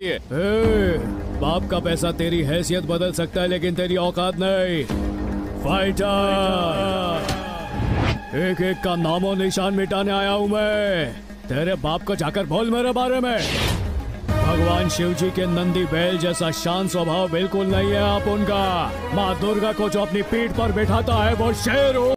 ए, बाप का पैसा तेरी हैसियत बदल सकता है लेकिन तेरी औकात नहीं। फाइटर एक एक का नामो निशान मिटाने आया हूँ मैं। तेरे बाप को जाकर बोल मेरे बारे में। भगवान शिव जी के नंदी बैल जैसा शांत स्वभाव बिल्कुल नहीं है आप उनका। माँ दुर्गा को जो अपनी पीठ पर बैठाता है वो शेर हो।